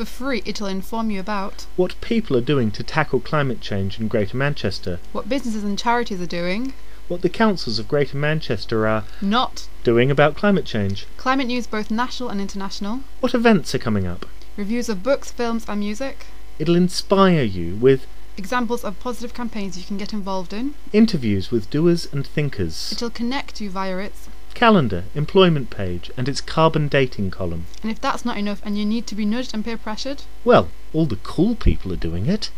For free, it'll inform you about what people are doing to tackle climate change in Greater Manchester, what businesses and charities are doing, what the councils of Greater Manchester are not doing about climate change, climate news both national and international, what events are coming up. reviews of books, films, and music, It'll inspire you with examples of positive campaigns you can get involved in. interviews with doers and thinkers, It'll connect you via its. Calendar, employment page, and its carbon dating column. And if that's not enough and you need to be nudged and peer pressured, Well, all the cool people are doing it.